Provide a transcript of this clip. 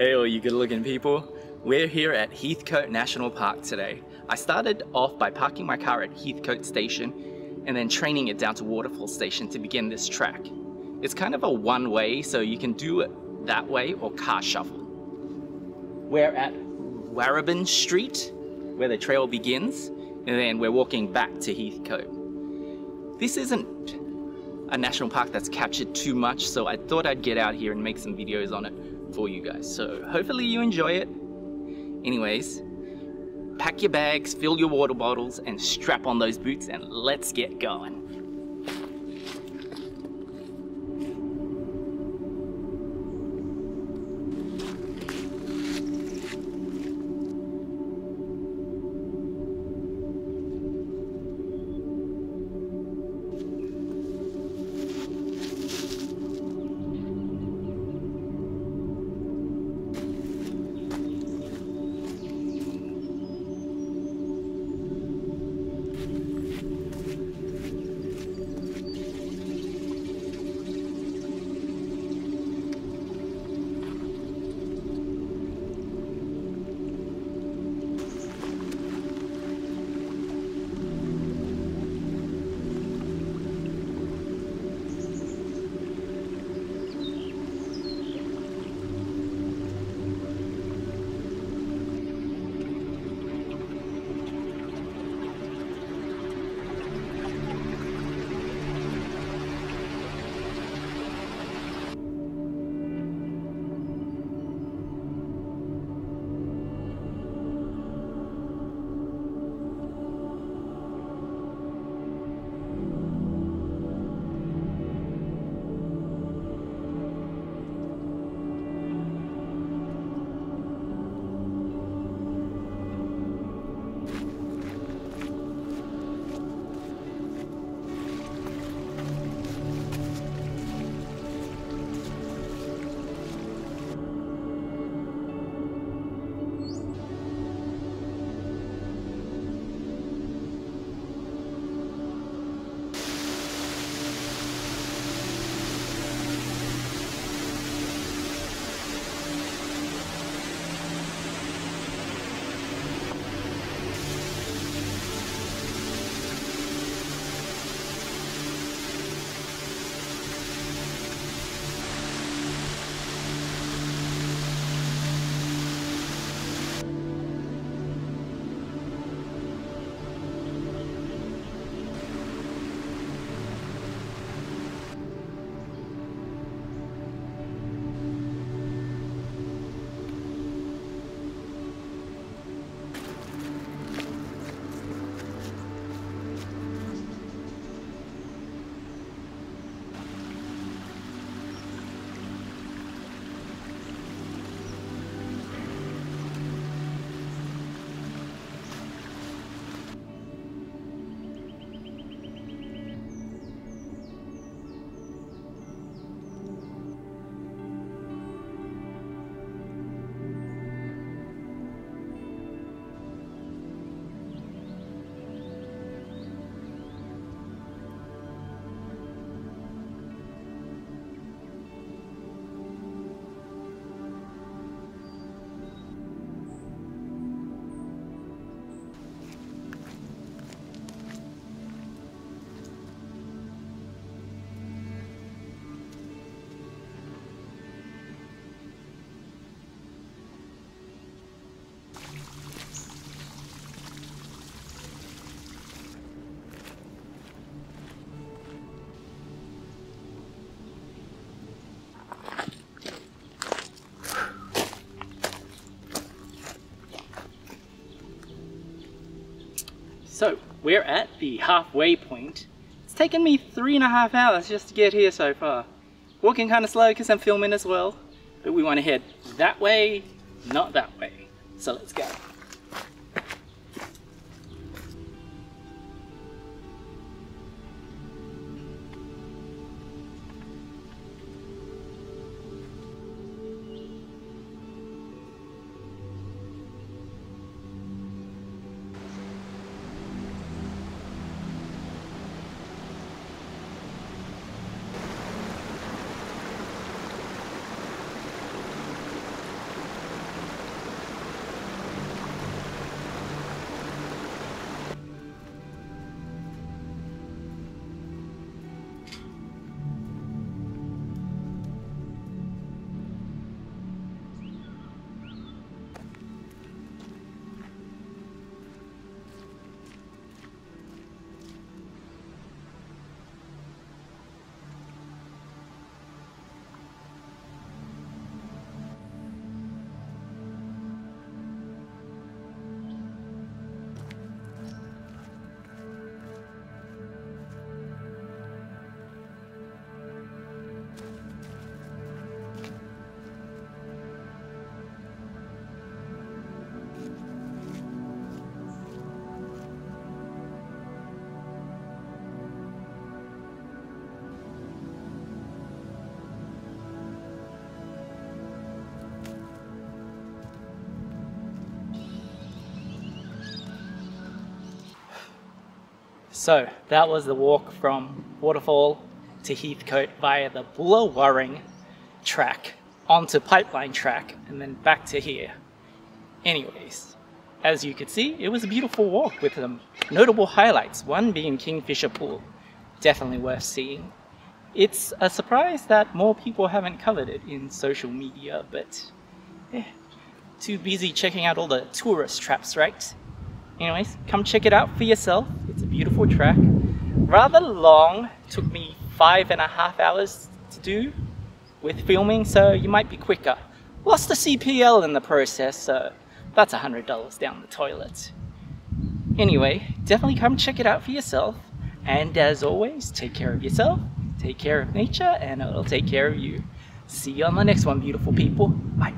Hey all you good looking people. We're here at Heathcote National Park today. I started off by parking my car at Heathcote Station and then training it down to Waterfall Station to begin this track. It's kind of a one way so you can do it that way or car shuffle. We're at Warrabin Street where the trail begins and then we're walking back to Heathcote. This isn't a national park that's captured too much so I thought I'd get out here and make some videos on it for you guys. So hopefully you enjoy it. Anyways, pack your bags, fill your water bottles and strap on those boots and let's get going. So, we're at the halfway point. It's taken me three and a half hours just to get here so far. Walking kind of slow because I'm filming as well, but we want to head that way, not that way. So let's go. So that was the walk from Waterfall to Heathcote via the Bulla track onto Pipeline track and then back to here. Anyways, as you could see, it was a beautiful walk with some notable highlights, one being Kingfisher Pool, definitely worth seeing. It's a surprise that more people haven't covered it in social media, but eh, too busy checking out all the tourist traps, right? Anyways, come check it out for yourself. It's a beautiful track. Rather long, took me five and a half hours to do with filming, so you might be quicker. Lost a CPL in the process, so that's a $100 down the toilet. Anyway, definitely come check it out for yourself. And as always, take care of yourself, take care of nature, and it'll take care of you. See you on the next one, beautiful people. Bye.